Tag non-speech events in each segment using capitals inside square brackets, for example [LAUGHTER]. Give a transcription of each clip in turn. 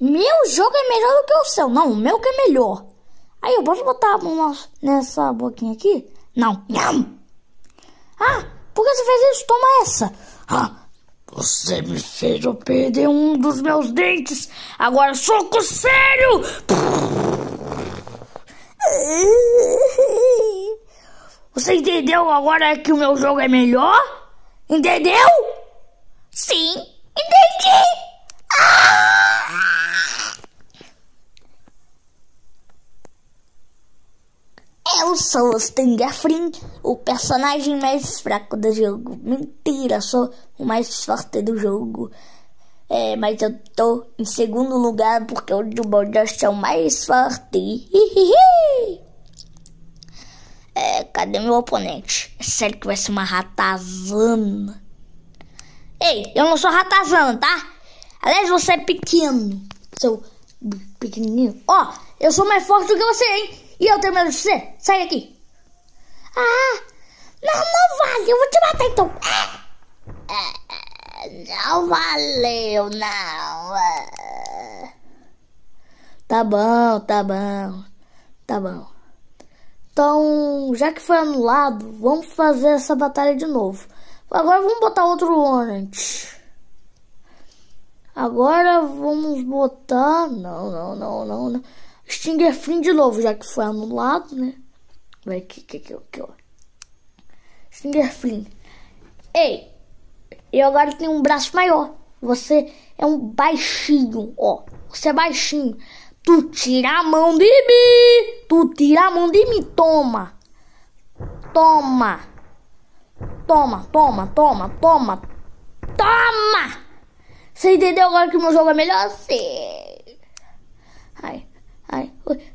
Meu jogo é melhor do que o seu. Não, o meu que é melhor. Aí eu posso botar a mão nessa boquinha aqui? Não. Não. Ah, por que você fez isso? Toma essa. Ah, você me fez eu perder um dos meus dentes. Agora soco sério. Você entendeu agora que o meu jogo é melhor? Entendeu? Sim, entendi. Ah! Eu sou o Stingerfrin, o personagem mais fraco do jogo. Mentira, sou o mais forte do jogo. É, mas eu tô em segundo lugar porque o Jubojosh é o mais forte. É, cadê meu oponente? É sério que vai ser uma ratazana. Ei, eu não sou ratazana, tá? Aliás, você é pequeno. Seu pequenininho. Ó, oh, eu sou mais forte do que você, hein? E eu tenho medo de você? Sai daqui. Ah, não, não vale. Eu vou te matar então. Não valeu, não. Tá bom, tá bom. Tá bom. Então, já que foi anulado, vamos fazer essa batalha de novo. Agora vamos botar outro Orange. Agora vamos botar... Não, não, não, não, não. Stinger Flynn de novo, já que foi anulado, né? Vai aqui, aqui, aqui, aqui, ó. Stinger Flynn. Ei, eu agora tenho um braço maior. Você é um baixinho, ó. Você é baixinho. Tu tira a mão de mim. Tu tira a mão de mim. Toma. Toma. Toma, toma, toma, toma. Toma! Você entendeu agora que o meu jogo é melhor? Sim.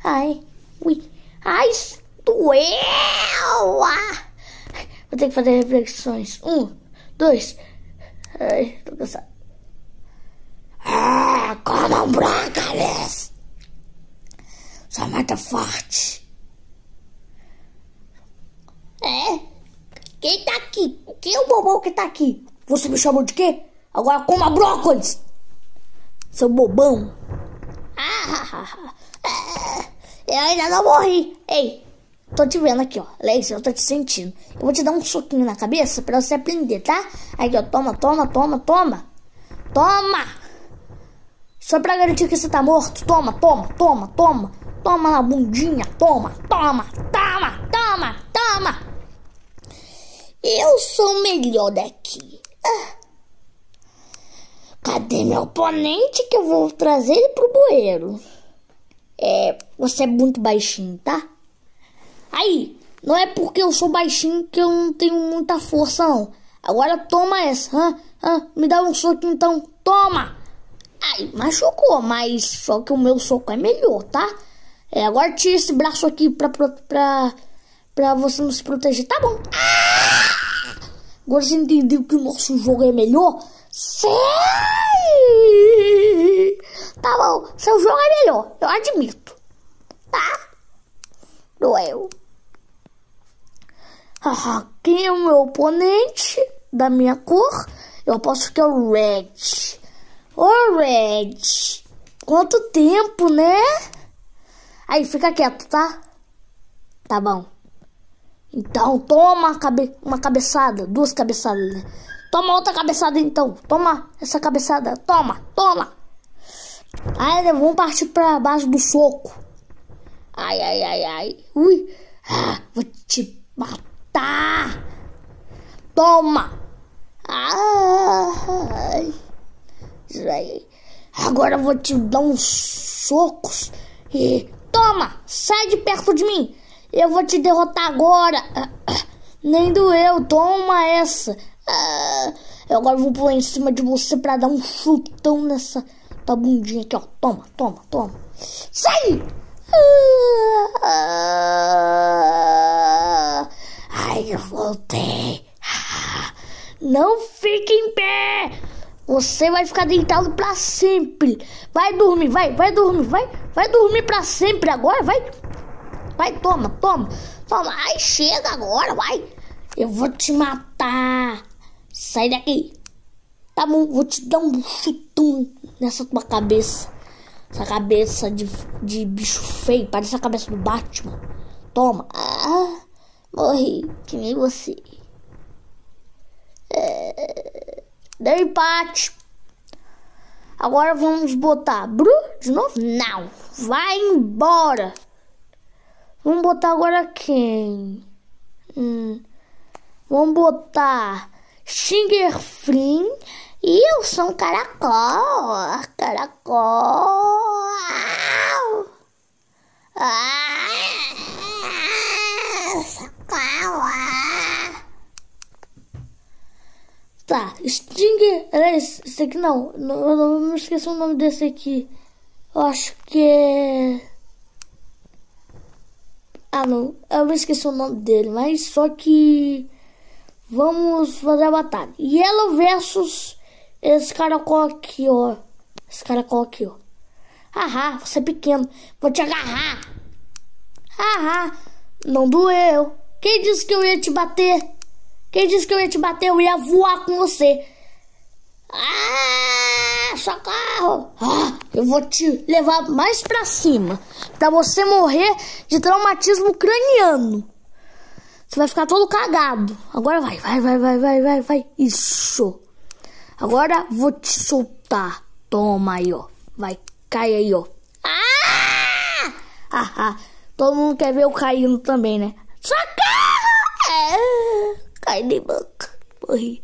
Ai. Ui, ai, doeu! Ah. Vou ter que fazer reflexões. Um, dois, ai, tô cansado. Ah, coma um brócolis! Mãe tá forte. É? Quem tá aqui? Quem é o bobão que tá aqui? Você me chamou de quê? Agora coma brócolis! Seu bobão! Ah, eu ainda não morri. Ei, tô te vendo aqui, ó. Leis, eu tô te sentindo. Eu vou te dar um soquinho na cabeça pra você aprender, tá? Aí, ó, toma, toma, toma, toma. Toma! Só pra garantir que você tá morto. Toma, toma, toma, toma. Toma na bundinha, toma, toma, toma, toma, toma. Eu sou melhor daqui. Ah. Cadê meu oponente que eu vou trazer ele pro bueiro? É, você é muito baixinho, tá? Aí, não é porque eu sou baixinho que eu não tenho muita força, não. Agora toma essa, hã? hã? Me dá um soco então, toma! Ai, machucou, mas só que o meu soco é melhor, tá? É, agora tira esse braço aqui pra, pra, pra, você não se proteger, tá bom? Ah! Agora você entendeu que o nosso jogo é melhor? Sim! Tá bom, seu jogo é melhor, eu admito. Tá? Doeu. Ah, quem é o meu oponente da minha cor? Eu aposto que é o Red. Ô, Red. Quanto tempo, né? Aí, fica quieto, tá? Tá bom. Então, toma cabe uma cabeçada, duas cabeçadas, né? Toma outra cabeçada então. Toma essa cabeçada. Toma, toma. Aí vamos partir pra baixo do soco. Ai, ai, ai, ai. Ui. Ah, vou te matar. Toma. Ai. Ai. Agora eu vou te dar uns socos. E toma, sai de perto de mim. Eu vou te derrotar agora. Nem doeu, toma essa. Ah, eu agora vou pular em cima de você pra dar um chutão nessa tua bundinha aqui, ó. Toma, toma, toma. Sai! Ai, eu voltei. Não fique em pé. Você vai ficar deitado pra sempre. Vai dormir, vai, vai dormir, vai, vai dormir pra sempre agora, vai. Vai, toma, toma, toma. Ai, chega agora, vai. Eu vou te matar. Sai daqui. Tá bom, vou te dar um chutão nessa tua cabeça. Essa cabeça de, de bicho feio, parece a cabeça do Batman. Toma. Ah, morri, que nem você. É... Deu empate. Agora vamos botar Bru de novo? Não. Vai embora. Vamos botar agora quem? Hum. Vamos botar Xinger Flynn e eu sou um caracol. Caracol. Ah, Tá, Stinger. Era esse, esse aqui não. Eu não, não esqueci o nome desse aqui. Eu acho que é. Ah, não. Eu me esqueci o nome dele, mas só que. Vamos fazer a batalha. Yellow versus esse caracol aqui, ó. Esse caracol aqui, ó. Haha, você é pequeno. Vou te agarrar. Haha, não doeu. Quem disse que eu ia te bater? Quem disse que eu ia te bater? Eu ia voar com você. Ah, socorro! Ah, eu vou te levar mais pra cima. Pra você morrer de traumatismo craniano. Você vai ficar todo cagado. Agora vai, vai, vai, vai, vai, vai, vai. Isso. Agora vou te soltar. Toma aí, ó. Vai, cai aí, ó. Ah! ah, ah. Todo mundo quer ver eu caindo também, né? Socorro! É. Cai de boca. Morri.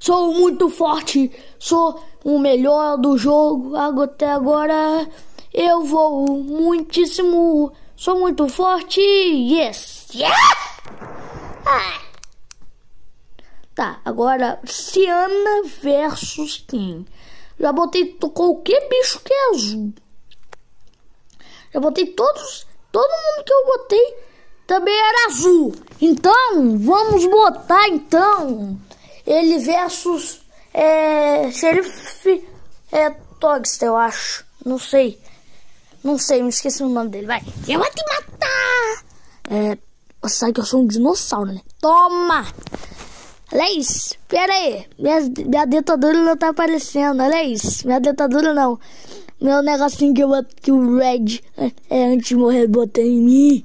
Sou muito forte. Sou o melhor do jogo. Até agora eu vou muitíssimo Sou muito forte. Yes. Yeah! Ah. Tá, agora Ciana versus quem? Já botei qualquer bicho que é azul. Já botei todos, todo mundo que eu botei também era azul. Então, vamos botar então ele versus é, Sheriff é, Togster, eu acho. Não sei. Não sei, me esqueci o nome dele. Vai. Eu vou te matar. É. Sabe que eu sou um dinossauro, né? Toma! Olha isso. Pera aí. Minha, minha dentadura não tá aparecendo. Olha isso. Minha dentadura não. Meu negocinho que, eu, que o Red é, é antes de morrer botou em mim.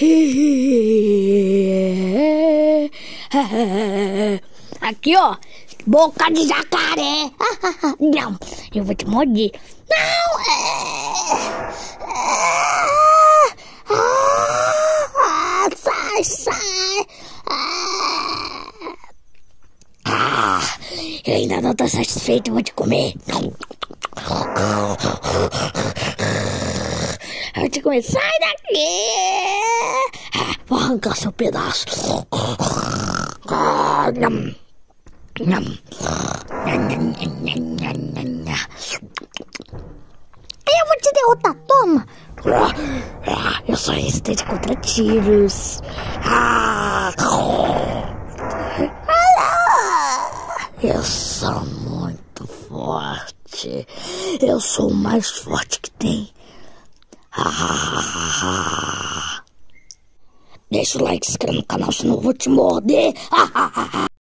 [LAUGHS] Aqui, ó. Boca de jacaré. [LAUGHS] Não, eu vou te morder. Não! Ah, sai, sai! Ainda não tô satisfeito, vou te comer. Eu te comer. Sai daqui! Ah, vou arrancar seu pedaço. Ah. Eu vou te derrotar, toma! Eu sou resistente contra tiros. Eu sou muito forte. Eu sou o mais forte que tem. Deixa o like, se inscreva no canal, senão eu vou te morder.